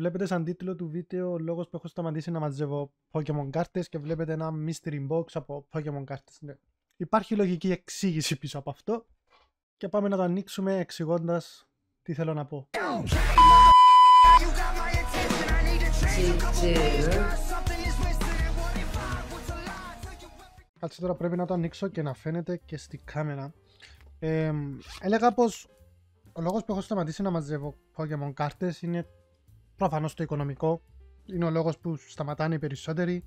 Βλέπετε σαν τίτλο του βίντεο ο λόγος που έχω σταματήσει να μαζεύω Pokemon κάρτες και βλέπετε ένα mystery box από Pokemon κάρτες. Ναι. Υπάρχει λογική εξήγηση πίσω από αυτό και πάμε να το ανοίξουμε εξηγώντας τι θέλω να πω. Κάτσε τώρα πρέπει να το ανοίξω και να φαίνεται και στη κάμερα. Ε, έλεγα πως ο λόγος που έχω σταματήσει να μαζεύω Pokemon κάρτες είναι προφανώς το οικονομικό. Είναι ο λόγος που σταματάνε οι περισσότεροι.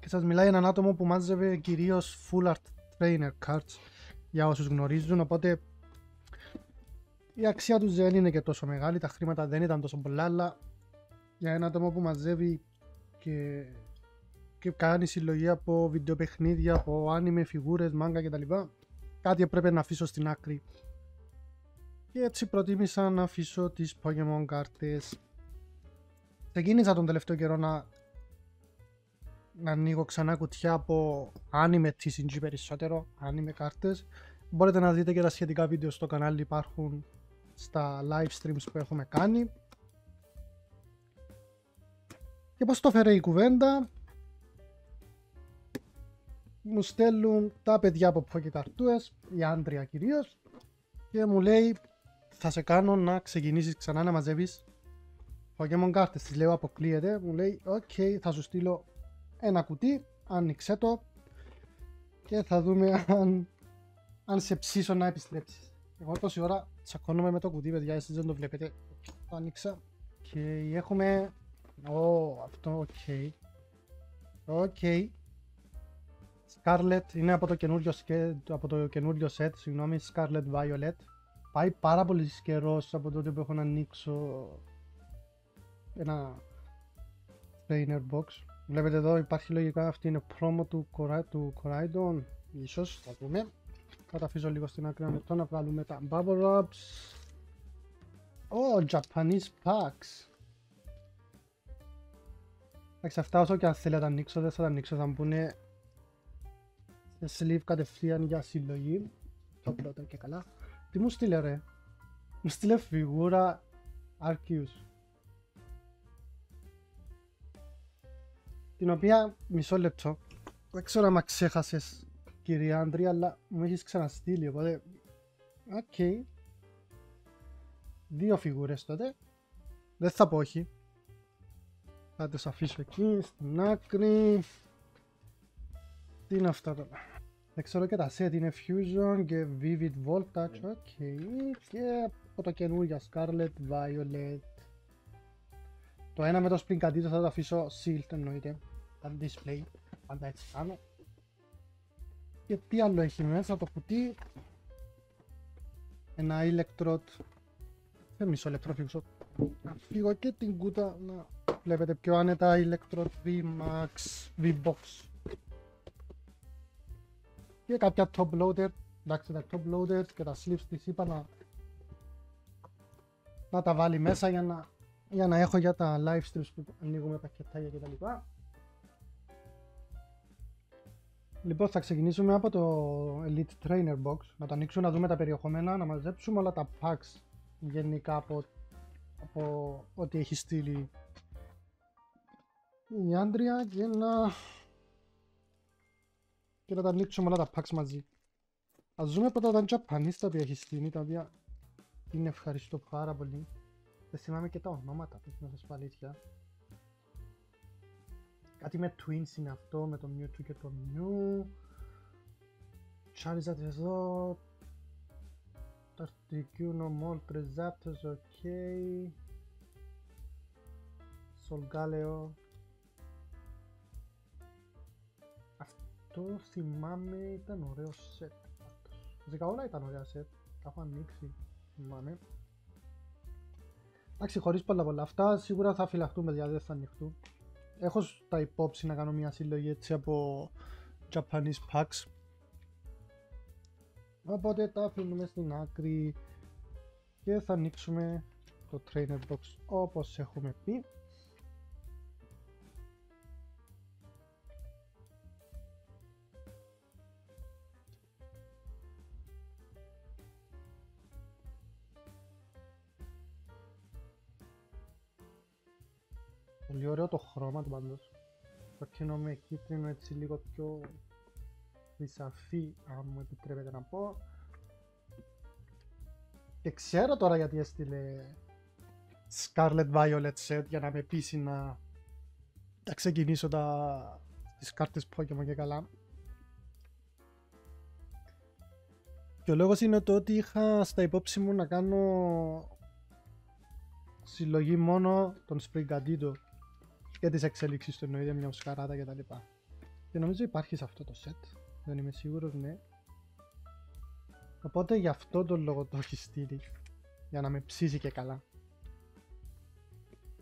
Και σας μιλάει έναν άτομο που μάζευε κυρίως Full Art Trainer Cards για όσους γνωρίζουν, οπότε η αξία τους δεν είναι και τόσο μεγάλη, τα χρήματα δεν ήταν τόσο πολλά, αλλά για ένα άτομο που μαζεύει και, και κάνει συλλογή από βιντεοπαιχνίδια, από άνιμε, φιγούρες, μάγκα κτλ. Κάτι έπρεπε να αφήσω στην άκρη. Και έτσι προτίμησα να αφήσω τις Pokemon κάρτες. Ξεκίνησα τον τελευταίο καιρό να, να ανοίγω ξανά κουτιά από άνιμε TCG περισσότερο, άνιμε κάρτες. Μπορείτε να δείτε και τα σχετικά βίντεο στο κανάλι υπάρχουν στα live streams που έχουμε κάνει. Και πώς το φέρε η κουβέντα; Μου στέλνουν τα παιδιά από Poke Kartoues, η Άντρια κυρίως, και μου λέει θα σε κάνω να ξεκινήσεις ξανά να μαζεύεις Pokemon κάρτες. Της λέω αποκλείεται, μου λέει οκ θα σου στείλω ένα κουτί, άνοιξε το και θα δούμε αν, αν σε ψήσω να επιστρέψεις. Εγώ τόση ώρα τσακώνομαι με το κουτί παιδιά, εσείς δεν το βλέπετε. Το άνοιξα και έχουμε Ω, αυτό, OK. Okay. OK. Okay. Scarlet είναι από το καινούριο, από το καινούριο set, συγγνώμη, Scarlet Violet. Πάει πάρα πολύ καιρός από τότε που έχω να ανοίξω ένα trainer box. Βλέπετε εδώ υπάρχει λογικά αυτή είναι promo του, του Coraidon. Ίσως, θα δούμε. Θα τα αφήσω λίγο στην άκρη με το να βγάλουμε τα bubble wraps. Oh, Japanese packs. Εντάξει, αυτά όσο και αν θέλει να τα ανοίξω, δεν θα τα ανοίξω, θα μπουν σε sleeve κατευθείαν για συλλογή. Το πρώτο και καλά. Τι μου στείλε ρε; Μου στείλε φιγούρα Arceus. Την οποία, μισό λεπτό, δεν ξέρω αν ξέχασες κυρία Άντρια, αλλά μου έχεις ξαναστείλει, οπότε... OK. Okay. Δύο φιγούρες τότε. Δεν θα πω όχι. Θα τις αφήσω εκεί, στην άκρη. Τι είναι αυτά τώρα; Δεν ξέρω και τα set είναι Fusion και Vivid Voltage, OK. Okay. Και από το καινούργια Scarlet Violet. Το ένα με το Sprigatito θα το αφήσω sealed εννοείται. Τα display, πάντα έτσι κάνω. Και τι άλλο έχει μέσα το κουτί; Ένα Electrode. Δεν μισό λεπτό φύγω. Να φύγω και την κούτα να Βλέπετε πιο άνετα Electrode V-Max V-Box και κάποια top loader εντάξει τα top loader και τα sleeves της είπα να να τα βάλει μέσα για να, για να έχω για τα live streams που ανοίγουμε πακετάκια και τα λοιπά. Λοιπόν θα ξεκινήσουμε από το Elite Trainer Box. Να το ανοίξουμε να δούμε τα περιεχομένα να μαζέψουμε όλα τα packs γενικά από, από ό,τι έχει στείλει η Άντρια και να... και να τα ανοίξουμε όλα τα packs μαζί. Ας δούμε πρώτα τα Japanese τα οποία έχει στείλει, τα οποία είναι ευχαριστώ πάρα πολύ. Δεν θυμάμαι και τα ονόματα, πρέπει να σας πω αλήθεια. Κάτι με Twins είναι αυτό, με το Mewtwo και το Mew. Charizard εδώ. Tarticuno, Moltres, Zapdos, ok. Solgaleo, αυτό θυμάμαι ήταν ωραίο σετ. Φυσικά όλα ήταν ωραία σετ. Τα έχω ανοίξει, θυμάμαι. Εντάξει, χωρίς πολλά πολλά αυτά, σίγουρα θα φυλαχτούμε, δηλαδή δεν θα ανοιχτούν. Έχω στα υπόψη να κάνω μια συλλογή έτσι από Japanese packs. Οπότε τα αφήνουμε στην άκρη και θα ανοίξουμε το trainer box όπως έχουμε πει. Χρώμα του πάντως. Κόκκινο με κίτρινο έτσι λίγο πιο χρυσαφή, αν μου επιτρέπετε να πω. Και ξέρω τώρα γιατί έστειλε Scarlet Violet set για να με πείσει να, να ξεκινήσω τα... τις κάρτες Pokemon και καλά. Και ο λόγος είναι το ότι είχα στα υπόψη μου να κάνω συλλογή μόνο των Sprigatito και τις εξελίξεις του εννοείται Meowscarada και τα λοιπά. Και νομίζω υπάρχει σε αυτό το set, δεν είμαι σίγουρος, ναι. Οπότε γι' αυτό τον λόγο το έχει στείλει, για να με ψήσει και καλά.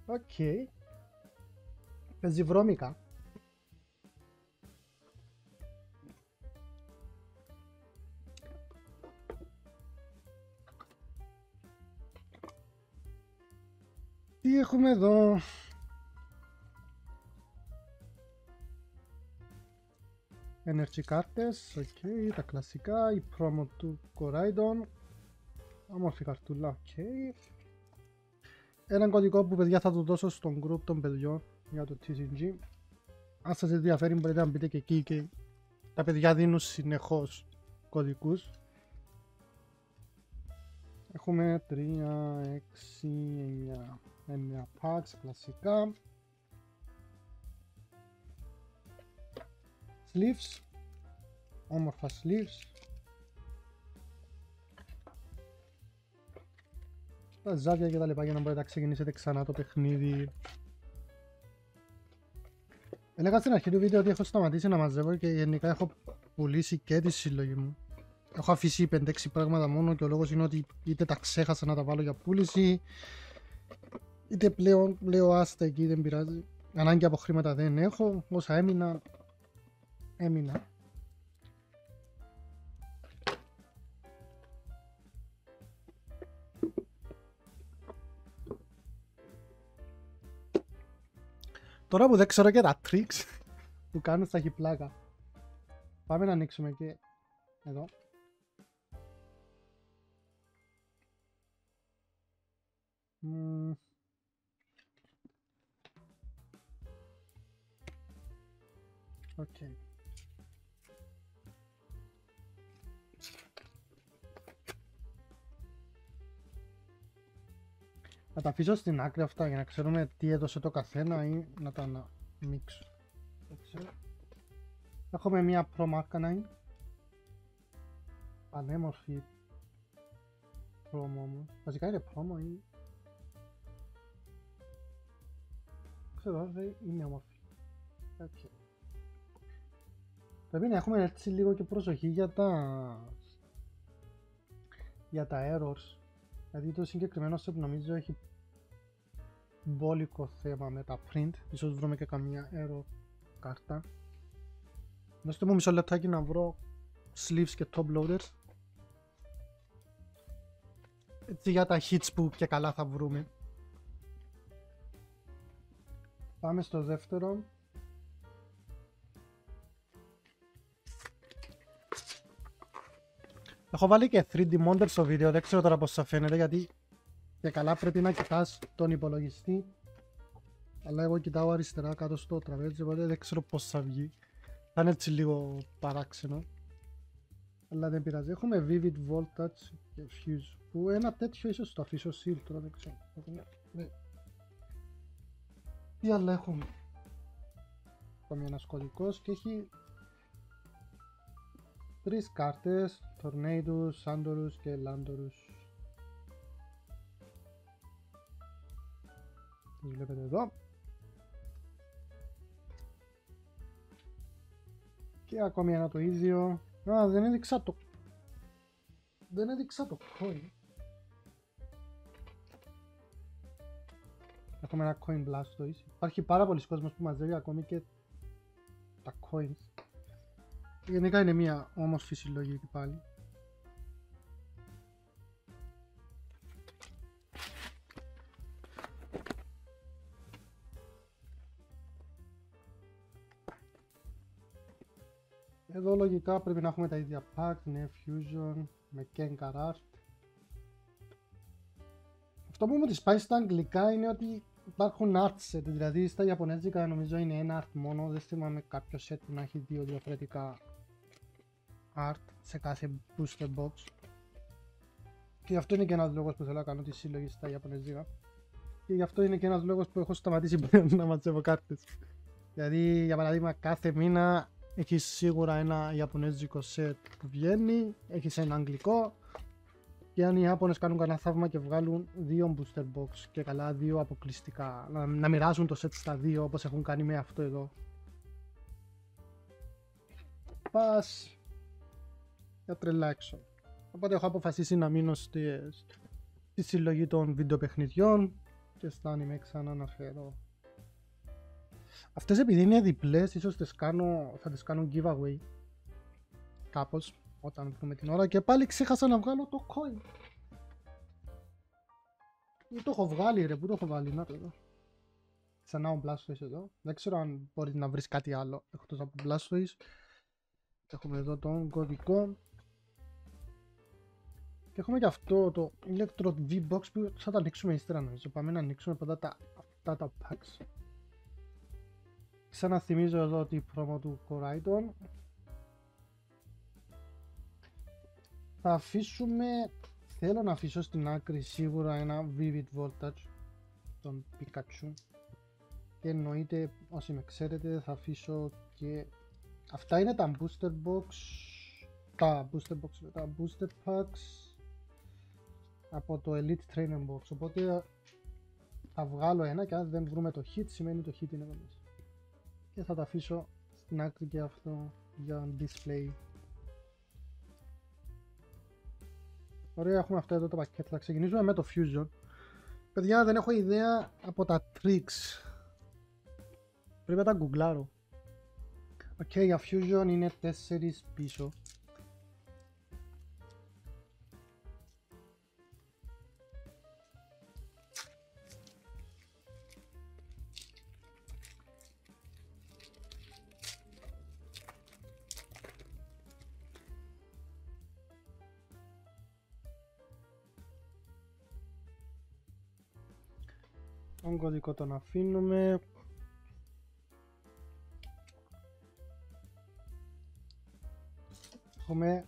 OK. Okay. Παίζει βρώμικα. Τι έχουμε εδώ; Energy κάρτες, ok, τα κλασικά, η promo του Coraidon, όμορφη καρτούλα, ok. Έναν κωδικό που παιδιά θα το δώσω στον group των παιδιών για το TCG. Αν σας ενδιαφέρει μπορείτε να μπείτε και εκεί και τα παιδιά δίνουν συνεχώς κωδικούς. Έχουμε 3, 6, 9, 9 packs κλασικά. Sleeves. Όμορφα sleeves. Τα ζάρια και τα λοιπά για να μπορείτε να ξεκινήσετε ξανά το παιχνίδι. Έλεγα στην αρχή του βίντεο ότι έχω σταματήσει να μαζεύω και γενικά έχω πουλήσει και τη συλλογή μου. Έχω αφήσει 5-6 πράγματα μόνο και ο λόγος είναι ότι είτε τα ξέχασα να τα βάλω για πούληση είτε πλέον λέω άστα εκεί δεν πειράζει. Ανάγκη από χρήματα δεν έχω. Όσα έμεινα έμεινα. Τώρα που δεν ξέρω και τα tricks που κάνουν θα έχει πλάκα. Πάμε να ανοίξουμε και εδώ. OK. Okay. Θα τα αφήσω στην άκρη αυτά για να ξέρουμε τι έδωσε το καθένα ή να τα αναμίξω. Έχουμε μια Pro Marcanine. Πανέμορφη promo μου. Βασικά είναι promo ή... Ξέρω, δεν είναι όμορφη. Okay. Πρέπει να έχουμε έτσι λίγο και προσοχή για τα... για τα errors. Δηλαδή το συγκεκριμένο set νομίζω έχει μπόλικο θέμα με τα print. Ίσως βρούμε και καμία error κάρτα. Δώστε μου μισό λεπτάκι να βρω sleeves και top loaders. Έτσι για τα hits που και καλά θα βρούμε. Πάμε στο δεύτερο. Έχω βάλει και 3D model στο βίντεο, δεν ξέρω τώρα πως θα φαίνεται γιατί και καλά πρέπει να κοιτάς τον υπολογιστή. Αλλά εγώ κοιτάω αριστερά κάτω στο τραπέζι οπότε δεν ξέρω πως θα βγει. Θα είναι έτσι λίγο παράξενο. Αλλά δεν πειράζει. Έχουμε Vivid Voltage και Fuse που ένα τέτοιο ίσως το αφήσω seal τώρα δεν ξέρω. Ναι. τι άλλα έχουμε; Ακόμη ένας κωδικός και έχει τρεις κάρτες Tornadoes, Sandorus και Landorus Τις βλέπετε εδώ. Και ακόμη ένα το ίδιο. Α, δεν έδειξα το... Δεν έδειξα το coin. Έχουμε ένα coin blast Υπάρχει πάρα πολλοί κόσμος που μαζεύει ακόμη και τα coins. Γενικά είναι μια όμορφη συλλογή πάλι. Εδώ λογικά πρέπει να έχουμε τα ίδια pack, ναι, Fusion, με Kengar Art. Αυτό που μου τη πάει στα αγγλικά είναι ότι υπάρχουν art set, δηλαδή στα Ιαπωνέζικα νομίζω είναι ένα art μόνο, δεν θυμάμαι κάποιο set που να έχει δύο διαφορετικά art σε κάθε booster box. Και γι' αυτό είναι και ένας λόγος που θέλω να κάνω τη σύλλογη στα Ιαπωνέζικα. Και γι' αυτό είναι και ένας λόγος που έχω σταματήσει πλέον να ματσεύω κάρτες. Δηλαδή, για παράδειγμα, κάθε μήνα έχεις σίγουρα ένα Ιαπωνέζικο set που βγαίνει, έχεις ένα αγγλικό, και αν οι Ιάπωνες κάνουν κανένα θαύμα και βγάλουν δύο booster box και καλά δύο αποκλειστικά, να, να μοιράσουν το set στα δύο όπως έχουν κάνει με αυτό εδώ. Πας για τρελά έξω. Οπότε έχω αποφασίσει να μείνω στη, στη συλλογή των βιντεοπαιχνιδιών και στα anime ξανά να φέρω. Αυτές επειδή είναι διπλές, ίσως τις κάνω, θα τις κάνω giveaway κάπως όταν βρούμε την ώρα και πάλι ξέχασα να βγάλω το coin. Πού το έχω βγάλει ρε, πού το έχω βάλει, να το εδώ. Ξανά ο Blastoise εδώ. Δεν ξέρω αν μπορεί να βρεις κάτι άλλο εκτός από Blastoise. Έχουμε εδώ τον κωδικό. Και έχουμε και αυτό το Electro V-Box που θα το ανοίξουμε ύστερα νομίζω. Πάμε να ανοίξουμε πρώτα τα, αυτά τα packs. Ξαναθυμίζω εδώ ότι η promo του Coraidon θα αφήσουμε, θέλω να αφήσω στην άκρη σίγουρα ένα Vivid Voltage τον Pikachu και εννοείται όσοι με ξέρετε θα αφήσω και αυτά είναι τα booster box τα booster box, τα booster packs από το Elite Trainer Box οπότε θα βγάλω ένα και αν δεν βρούμε το hit σημαίνει το hit είναι εδώ μέσα και θα τα αφήσω στην άκρη και αυτό για display Ωραία, έχουμε αυτά εδώ τα πακέτα. Θα ξεκινήσουμε με το Fusion. Παιδιά, δεν έχω ιδέα από τα tricks. Πρέπει να τα γκουγκλάρω. OK, okay, για Fusion είναι 4 πίσω. Τον κωδικό τον αφήνουμε. Έχουμε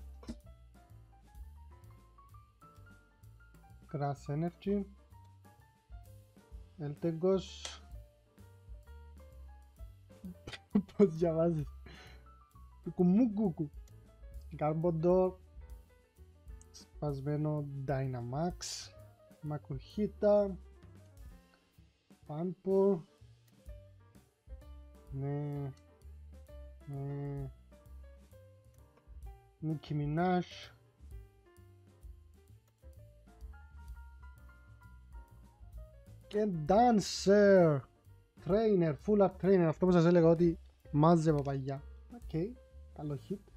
Crash Energy Eltegos Πώς διαβάζεις; Κουκουμούκουκου. Garbodor Σπασμένο Dynamax. Makuhita Panpour. Ναι. Ναι. Nicki Minaj. Και Dancer. Trainer, full art trainer. Αυτό που σας έλεγα ότι μάζευα παλιά. OK, okay. καλό hit.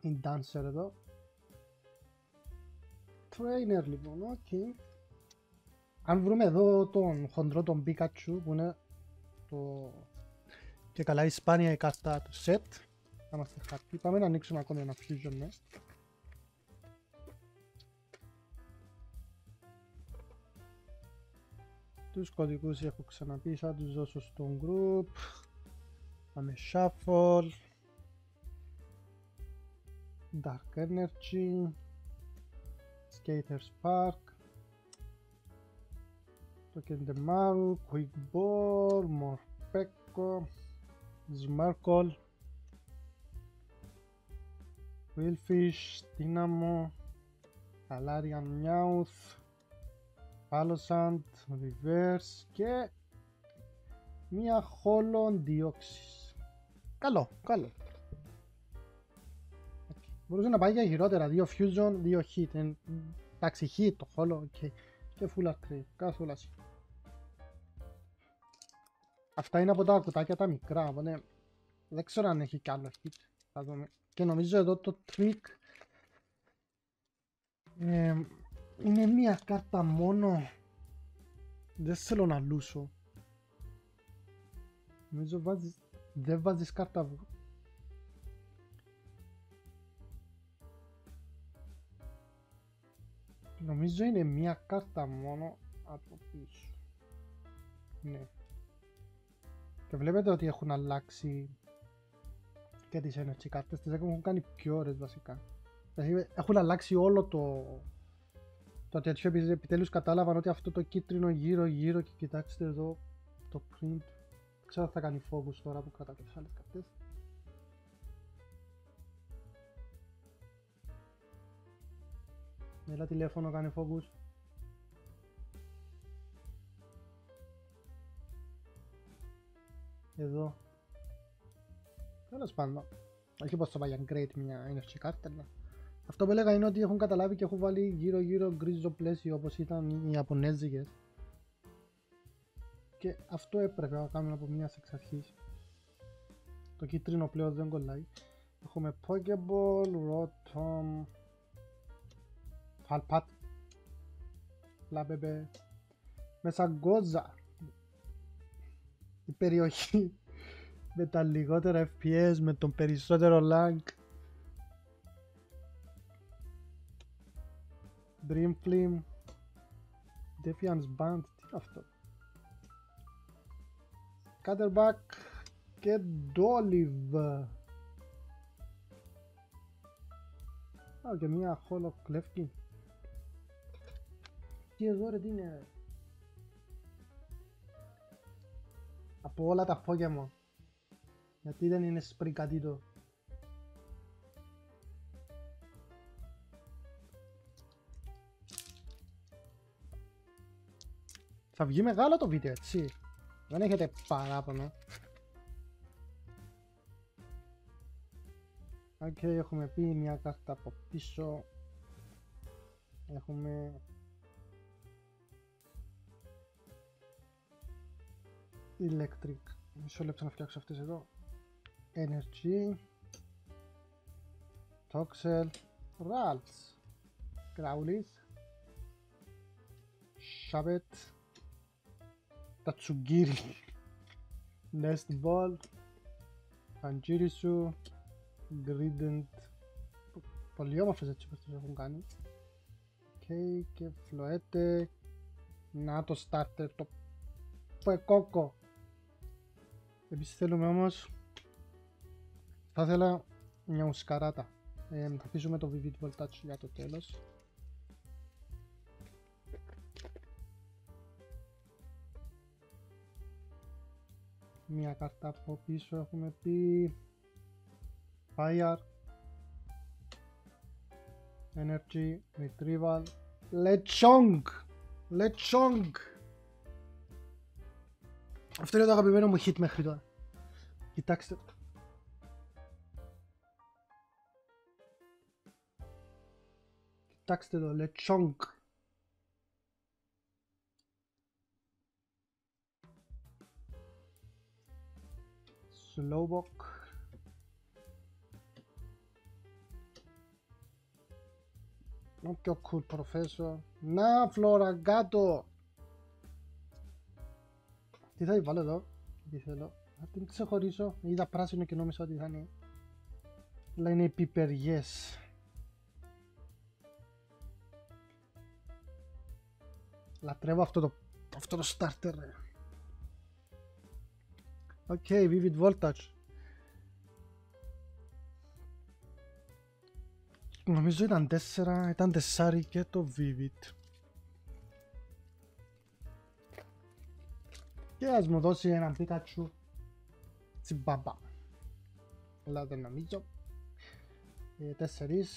Η Dancer εδώ. Trainer λοιπόν, OK. Okay. Αν βρούμε εδώ τον χοντρό τον Pikachu που είναι το... και καλά η σπάνια η κάρτα του set θα είμαστε happy. Πάμε να ανοίξουμε ακόμη ένα Fusion ναι. Τους κωδικούς έχω ξαναπεί, θα τους δώσω στο group. Πάμε Shuffle. Dark Energy. Skater Spark το Κεντεμάρου, Quick Ball, Morpeko, Smarkle, Willfish, Dynamo, Galarian Meowth, Palosand, Reverse και μία Hollow Deoxys. Καλό, καλό. Μπορούσε να πάει για χειρότερα, δύο Fusion, δύο Hit. Εντάξει, Hit το Hollow, okay. και Full Arcade, καθόλου Αυτά είναι από τα κουτάκια τα μικρά, οπότε δεν ξέρω αν έχει κι άλλο hit. Θα δούμε. Και νομίζω εδώ το trick ε, είναι μία κάρτα μόνο. Δεν θέλω να λούσω. Νομίζω βάζεις, δεν βάζεις κάρτα Νομίζω είναι μία κάρτα μόνο από πίσω. Ναι. Και βλέπετε ότι έχουν αλλάξει και τις energy κάρτες, τις έχουν κάνει πιο ώρες βασικά. Δηλαδή έχουν αλλάξει όλο το, το τέτοιο επειδή επιτέλους κατάλαβαν ότι αυτό το κίτρινο γύρω γύρω και κοιτάξτε εδώ το print. Ξέρω θα κάνει focus τώρα που κρατάω και τις άλλες κάρτες. Έλα τηλέφωνο κάνει focus. Εδώ. Τέλος πάντων. Όχι πως θα πάει great μια energy card, αλλά... Αυτό που έλεγα είναι ότι έχουν καταλάβει και έχουν βάλει γύρω γύρω γκρίζο πλαίσιο όπως ήταν οι Ιαπωνέζικες. Και αυτό έπρεπε να κάνουμε από μιας εξ αρχής. Το κίτρινο πλέον δεν κολλάει. Έχουμε Pokeball, Rotom, Falpat, Λάμπεμπε, Μεσαγκόζα, η περιοχή με τα λιγότερα FPS, με τον περισσότερο lag. Dreamflim, Defiance Band, τι είναι αυτό; Cutterback και Dolive. Α, και μια χόλο κλέφκι. Τι εδώ ρε, τι είναι; Από όλα τα Pokemon. Γιατί δεν είναι Sprigatito. Θα βγει μεγάλο το βίντεο έτσι. Δεν έχετε παράπονο. OK, okay, έχουμε πει μια κάρτα από πίσω. Έχουμε... Electric. Μισό λεπτό να φτιάξω αυτές εδώ. Energy. Toxel. Ralts. Growlithe. Shabet. Tatsugiri. Nest Ball. Pangirisu. Grident. Πολύ όμορφες έτσι πως τις έχουν κάνει. Okay, και φλοέτε. Να το starter, το πεκόκο. Επίσης θέλουμε όμως θα ήθελα μια μουσκαράτα. Ε, θα αφήσουμε το Vivid Voltage για το τέλος. Μια κάρτα από πίσω έχουμε πει. Fire. Energy Retrieval. Lechong! Lechong Αυτό είναι το αγαπημένο μου hit μέχρι τώρα Κοιτάξτε Κοιτάξτε το, Lechonk. Slowbok. Ο πιο cool professor. Να, φλωραγκάτο. Τι θα βάλω εδώ. Τι θέλω. Θα την ξεχωρίσω. Είδα πράσινο και νόμιζα ότι θα είναι. Αλλά είναι πιπεριές. Λατρεύω αυτό το, αυτό το starter. OK, okay, Vivid Voltage. Νομίζω ήταν 4, ήταν 4 και το Vivid. Και ας μου δώσει έναν Pikachu τσιμπάμπα. Αλλά δεν νομίζω. Ε, τέσσερις.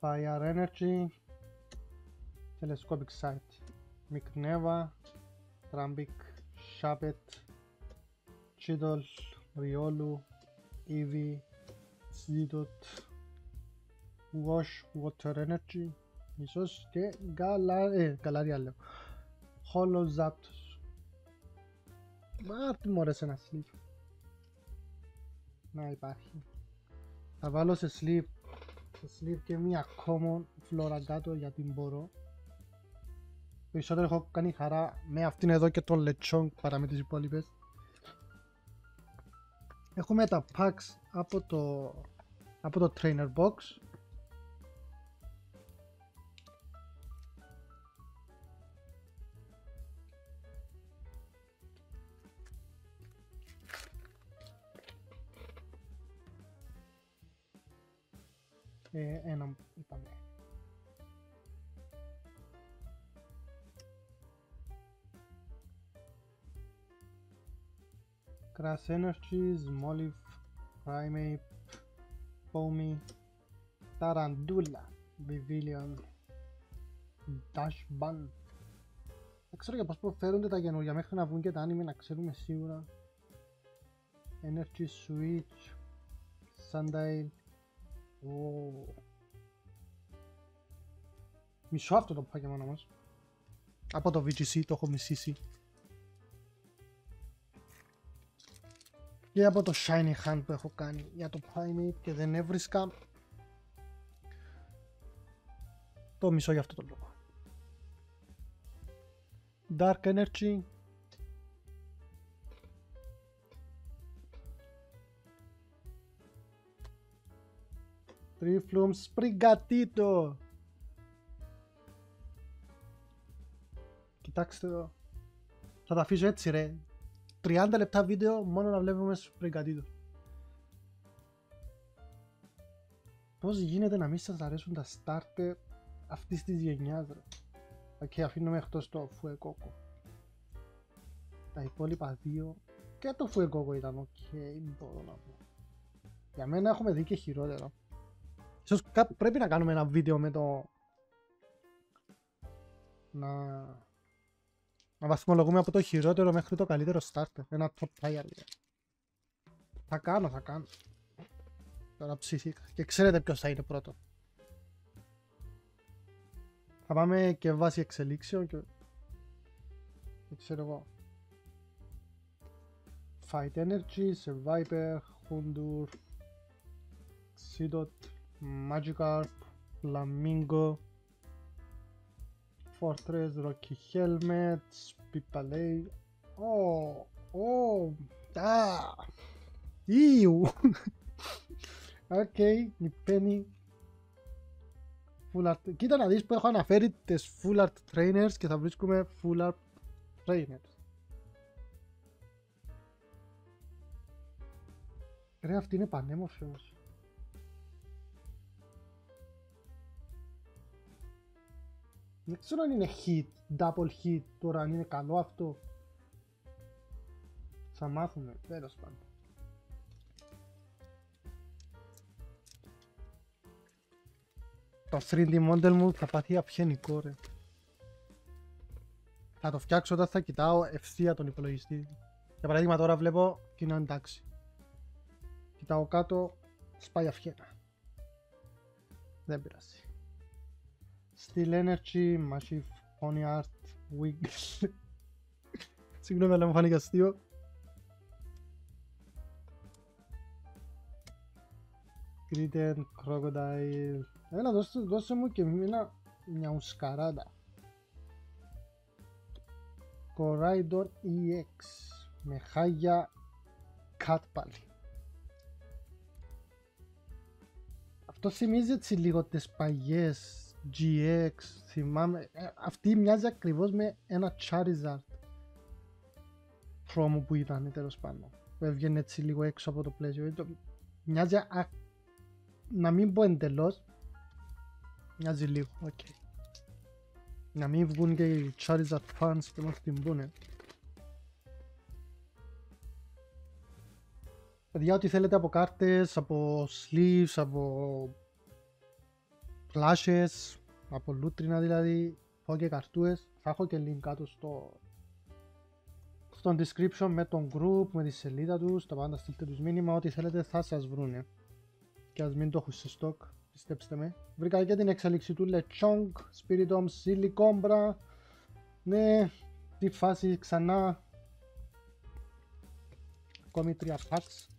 Fire Energy. Telescopic Sight, Mikneva, Trambic, Shapet, Chidol, Riolu, Eevee, Slidot, Wash, Water Energy, ίσως και Galar, ε, Galaria λέω, Hollow Zapdos. Μα τι μου αρέσει ένα sleep. Να υπάρχει. Θα βάλω σε sleep, σε sleep και μία common flora κάτω γιατί μπορώ. Περισσότερο έχω κάνει χαρά με αυτήν εδώ και τον Lechonk παρά με τις υπόλοιπες. Έχουμε τα packs από το, από το trainer box. Ε, ένα είπαμε. Crash Energies, Molly, Primate, Pomi, Tarantula, Vivilion, Dash Ban. Δεν ξέρω για πώς προφέρονται τα καινούργια μέχρι να βγουν και τα anime να ξέρουμε σίγουρα. Energy Switch, Sundial. Oh. Μισό αυτό το Pokemon όμως. Από το VGC το έχω μισήσει. Και από το Shiny Hand που έχω κάνει για το Primate και δεν έβρισκα το μισό για αυτό το λόγο. Dark Energy Triflum Sprigatito Κοιτάξτε εδώ Θα τα αφήσω έτσι ρε 30 λεπτά βίντεο μόνο να βλέπουμε Sprigatito Πώς γίνεται να μην σας αρέσουν τα starter αυτής της γενιάς ρε; Και αφήνουμε εκτός το Fuecoco. Τα υπόλοιπα δύο και το Fuecoco ήταν OK, okay, μπορώ να πω. Για μένα έχουμε δει και χειρότερο. Ίσως πρέπει να κάνουμε ένα βίντεο με το... Να... Να βαθμολογούμε από το χειρότερο μέχρι το καλύτερο starter. Ένα top tier. Θα κάνω, θα κάνω. Τώρα ψήθηκα. Και ξέρετε ποιος θα είναι πρώτο. Θα πάμε και βάσει εξελίξεων και... Δεν ξέρω εγώ. Fight Energy, Survivor, Hundur, Sidot, Magikarp, Flamingo, Fortress, Rocky Helmet, Pipalei. Oh, oh, ah, ew. okay, Penny, Full art. Κοίτα να δεις που έχω αναφέρει τις full art trainers και θα βρίσκουμε full art trainers. Ρε αυτή είναι πανέμορφη όμως. Δεν ξέρω αν είναι hit, double hit τώρα, αν είναι καλό αυτό. Θα μάθουμε, τέλος πάντων. Το 3D model μου θα πάθει αψιενικό ρε. Θα το φτιάξω όταν θα κοιτάω ευθεία τον υπολογιστή. Για παράδειγμα τώρα βλέπω και είναι εντάξει. Κοιτάω κάτω, σπάει αυχένα. Δεν πειράζει. Steel Energy, Massive Pony Art, Wig. Συγγνώμη αλλά μου φάνηκε αστείο. Gritten, Crocodile, Έλα δώσε, δώσε μου και μια, μια ουσκαράντα. Corridor EX με χάγια κατ πάλι. Αυτό θυμίζει έτσι λίγο τις παλιές GX, θυμάμαι. Ε, αυτή μοιάζει ακριβώς με ένα Charizard promo που ήταν τέλος πάντων. Που έβγαινε έτσι λίγο έξω από το πλαίσιο. Μοιάζει α... να μην πω εντελώς, Μοιάζει λίγο, OK. Okay. Να μην βγουν και οι Charizard fans και μας την πούνε. Παιδιά, ό,τι θέλετε από κάρτες, από sleeves, από flashes, από λούτρινα δηλαδή, έχω και καρτούες. Θα έχω και link κάτω στο, στο description με τον group, με τη σελίδα τους, τα πάντα στείλτε τους μήνυμα, ό,τι θέλετε θα σας βρούνε. Και ας μην το έχω σε stock πιστέψτε με. Βρήκα και την εξέλιξη του Lechonk, Spiritomb, Silicombra. Ναι, τι φάση ξανά. Ακόμη τρία packs.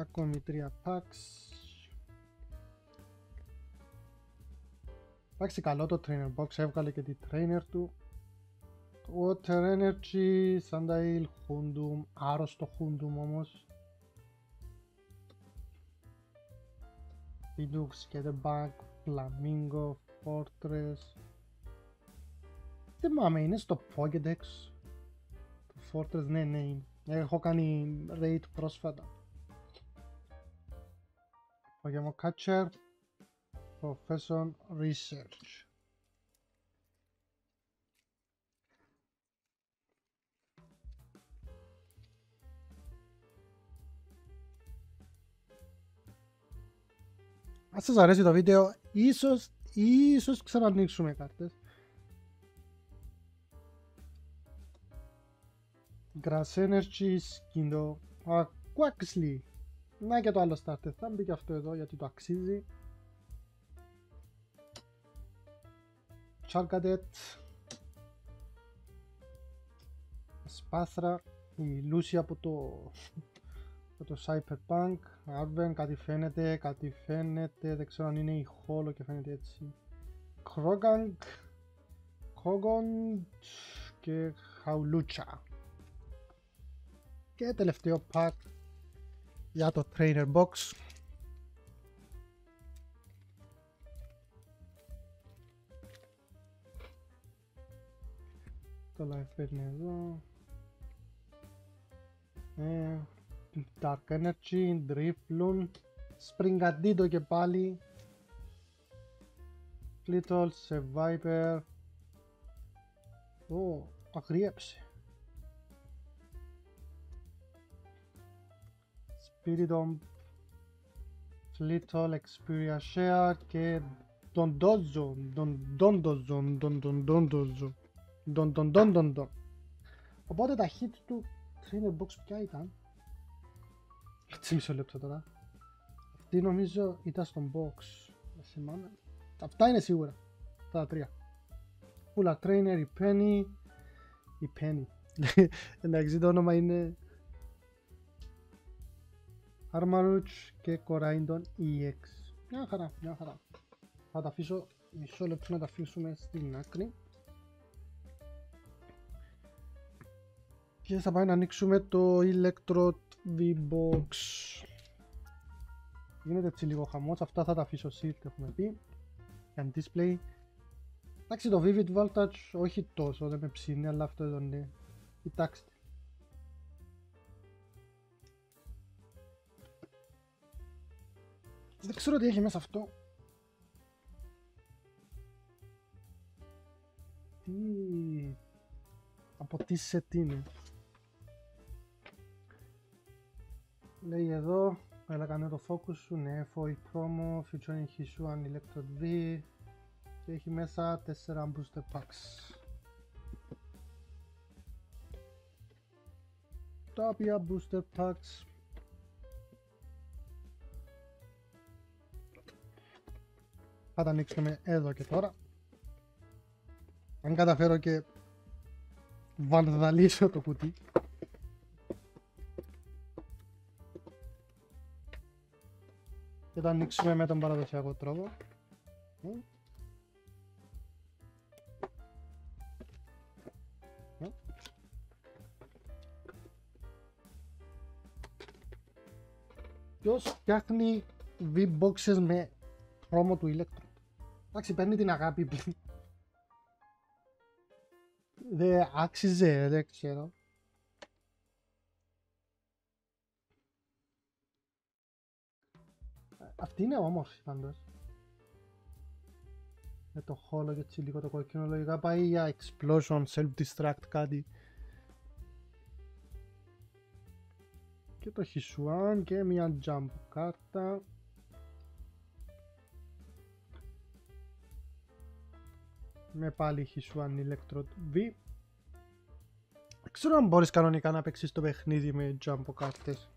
Ακόμη τρία packs. Εντάξει καλό το trainer box, έβγαλε και τη trainer του. Water Energy, Sandile, Hundum, άρρωστο Hundum όμως. Pidux, Skaterbank, Flamingo, Fortress. Θυμάμαι, είναι στο Pokédex. Fortress, ναι, ναι. είναι. Έχω κάνει raid πρόσφατα ο γεμό Κάτσερ, Professor Research. Αν σας αρέσει το βίντεο, ίσως, ίσως ξανανοίξουμε κάρτες. Grass Energy Skindo Quaxley. Να και το άλλο starter, θα μπει και αυτό εδώ γιατί το αξίζει. Charcadet. Σπάθρα. Η Λούση από το από το Cyberpunk, Arven, κάτι φαίνεται, κάτι φαίνεται, δεν ξέρω αν είναι η Holo και φαίνεται έτσι. Krogang, Kogon και Χαουλούτσα. Και τελευταίο pack για το Trainer Box. Το live παίρνει εδώ. Ε, Dark Energy, Drifloon, Springadito και πάλι, Little, σε Viper, Ω, αγρίεψε. Spiritomb, Little, Xperia Share και τον Dozo, τον Dondozo, τον Dondozo, τον Dondozo. Οπότε τα hit του Trainer Box ποια ήταν; Κάτσε μισό λεπτό τώρα. Αυτή νομίζω ήταν στον box. Σημάνε. Αυτά είναι σίγουρα. Τα τρία. Πουλα Trainer, η Penny. Η Penny. Εντάξει το όνομα είναι Armarouch και Coraindon EX. Μια χαρά, μια χαρά. Θα τα αφήσω μισό λεπτό να τα αφήσουμε στην άκρη. Και θα πάμε να ανοίξουμε το Electrode V-Box. Γίνεται έτσι λίγο χαμός, αυτά θα τα αφήσω shift έχουμε πει. Για display. Εντάξει το Vivid Voltage όχι τόσο, δεν με ψήνει, αλλά αυτό εδώ είναι. Κοιτάξτε. Δεν ξέρω τι έχει μέσα αυτό. Τι... Από τι set είναι. Λέει εδώ, έλα κάνε το focus σου, ναι, FOI promo, featuring Hisuan Electrode V και έχει μέσα 4 booster packs. Τα οποία booster packs θα τα ανοίξουμε εδώ και τώρα. Αν καταφέρω και βανδαλίσω το κουτί. και το ανοίξουμε με τον παραδοσιακό τρόπο. Ποιος φτιάχνει V-boxes με χρώμο του Electro. Εντάξει, παίρνει την αγάπη πλήν. Δεν άξιζε, δεν ξέρω. Αυτή είναι όμορφη πάντως. Με το χόλο και έτσι λίγο το κόκκινο λογικά πάει για explosion, self-destruct κάτι. Και το Hisuan και μια jump κάρτα. Με πάλι Hisuan Electrode V. Δεν ξέρω αν μπορείς κανονικά να παίξεις το παιχνίδι με jump κάρτες.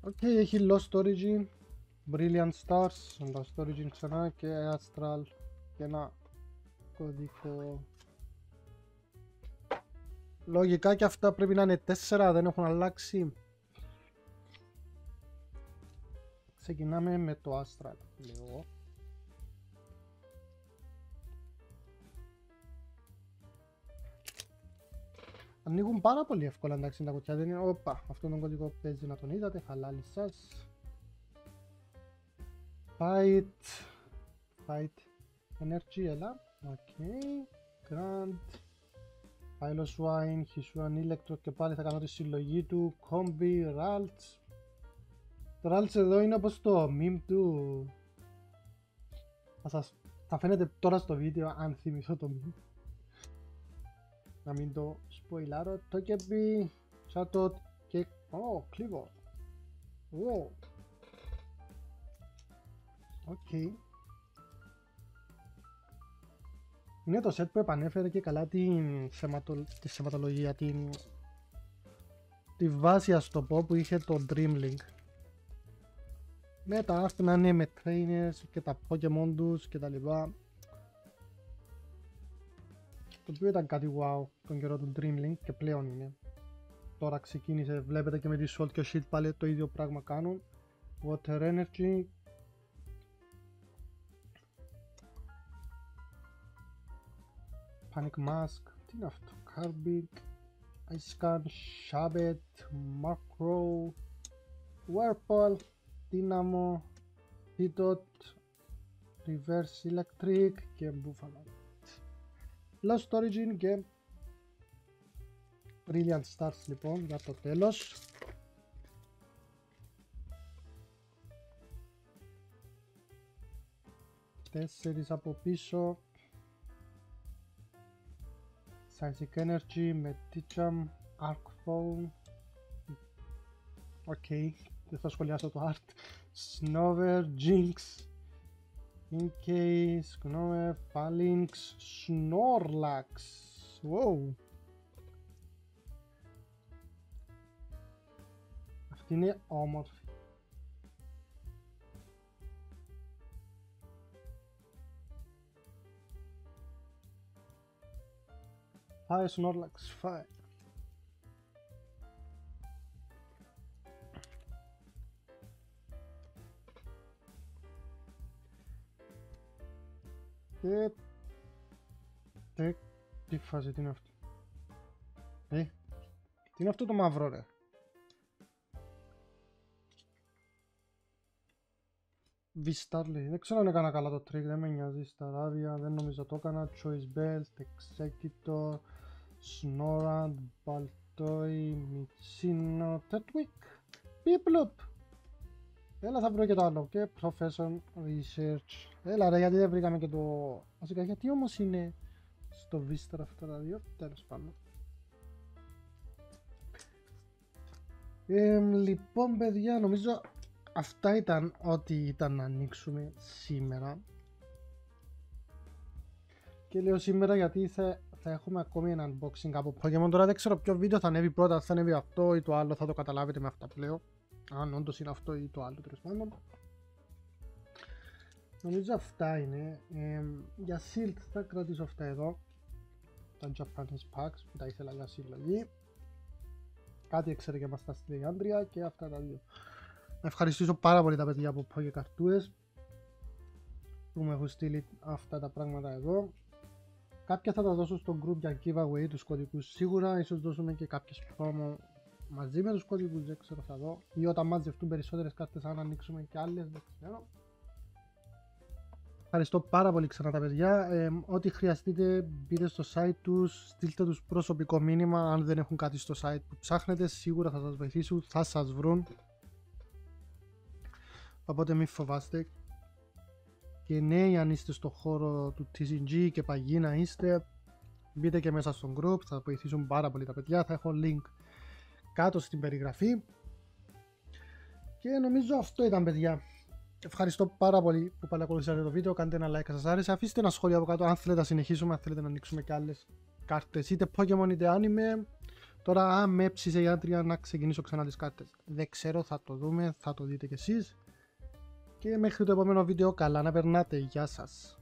OK, okay, έχει Lost Origin, Brilliant Stars, Lost Origin ξανά και Astral και ένα κωδικό. Λογικά και αυτά πρέπει να είναι 4, δεν έχουν αλλάξει. Ξεκινάμε με το Astral, λέω. Ανοίγουν πάρα πολύ εύκολα εντάξει τα κουτιά, δεν είναι όπα, αυτόν τον κωδικό παίζει να τον είδατε, χαλάλι σας. Fight, fight, energy, έλα, ok, grand, Piloswine, Hisuan Electro και πάλι θα κάνω τη συλλογή του. Combi, Ralts. Το Ralts εδώ είναι όπως το meme του. Θα, σας... θα φαίνεται τώρα στο βίντεο αν θυμηθώ το meme. Να μην το σποιλάρω. Το και πει Shoutout και... Oh, κλείβω. Wow. Οκ. Okay. Είναι το set που επανέφερε και καλά την θεματο... τη θεματολογία, την... τη βάση ας το πω που είχε το Dreamlink. Με τα άρθρα να είναι με trainers και τα Pokemon τους και τα λοιπά. Το οποίο ήταν κάτι wow τον καιρό του Dreamlink και πλέον είναι. Τώρα ξεκίνησε, βλέπετε και με τη Salt και Shield πάλι το ίδιο πράγμα κάνουν. Water Energy, Panic Mask, τι είναι αυτό, Carbig, Ice Scan, Shabet, Macro, Whirlpool, Dynamo, Hidot, Reverse Electric και Buffalo. Lost Origin και Brilliant Stars λοιπόν για το τέλος. Τέσσερις από πίσω Seismic Energy, Medicham, Arcphone. Οκ, okay. δεν θα σχολιάσω το art. Snover, Jinx, Inkay, Snover, Phalanx, Snorlax. Wow. Αυτή είναι όμορφη. Hi Snorlax, fine. Και... Τε... Τι φάση, τι είναι αυτό; Ε, τι είναι αυτό το μαύρο ρε; V-Star λέει, δεν ξέρω αν έκανα καλά το trick, δεν με νοιάζει, Staravia, δεν νομίζω το έκανα, Choice Belt, Executor, Snorant, Baltoy, Mitsino, Tetwick, Piplup. Έλα θα βρω και το άλλο και Profession Research. Έλα ρε γιατί δεν βρήκαμε και το... Βασικά γιατί όμως είναι στο Vista αυτά τα δύο, τέλος πάντων. Ε, λοιπόν παιδιά νομίζω αυτά ήταν ό,τι ήταν να ανοίξουμε σήμερα. Και λέω σήμερα γιατί θα θα έχουμε ακόμη ένα unboxing από Pokemon. Τώρα δεν ξέρω ποιο βίντεο θα ανέβει πρώτα, θα ανέβει αυτό ή το άλλο, θα το καταλάβετε με αυτά που λέω. Αν όντως είναι αυτό ή το άλλο τέλος πάντων. Νομίζω αυτά είναι. Ε, για Silt θα κρατήσω αυτά εδώ. Τα Japanese Packs που τα ήθελα για συλλογή. Κάτι έξερε και μας τα στείλει η Άντρια και αυτά τα δύο. Να ευχαριστήσω πάρα πολύ τα παιδιά από Poké Καρτούες που μου έχουν στείλει αυτά τα πράγματα εδώ. Κάποια θα τα δώσω στο group για giveaway τους κωδικούς σίγουρα, ίσως δώσουμε και κάποιες promo μαζί με τους κωδικούς, δεν ξέρω θα δω ή όταν μαζευτούν περισσότερες κάρτες αν ανοίξουμε και άλλες, δεν ξέρω. Ευχαριστώ πάρα πολύ ξανά τα παιδιά. Ε, ό,τι χρειαστείτε μπείτε στο site τους, στείλτε τους προσωπικό μήνυμα αν δεν έχουν κάτι στο site που ψάχνετε, σίγουρα θα σας βοηθήσουν, θα σας βρουν. Οπότε μην φοβάστε και νέοι αν είστε στο χώρο του TCG και παγί να είστε μπείτε και μέσα στον group, θα βοηθήσουν πάρα πολύ τα παιδιά, θα έχω link κάτω στην περιγραφή. Και νομίζω αυτό ήταν παιδιά. Ευχαριστώ πάρα πολύ που παρακολουθήσατε το βίντεο, κάντε ένα like αν σας άρεσε, αφήστε ένα σχόλιο από κάτω αν θέλετε να συνεχίσουμε, αν θέλετε να ανοίξουμε και άλλες κάρτες είτε Pokemon είτε Anime. Τώρα αν με έψησε η άντρια να ξεκινήσω ξανά τις κάρτες δεν ξέρω, θα το δούμε, θα το δείτε κι εσείς. Και μέχρι το επόμενο βίντεο καλά να περνάτε. Γεια σας.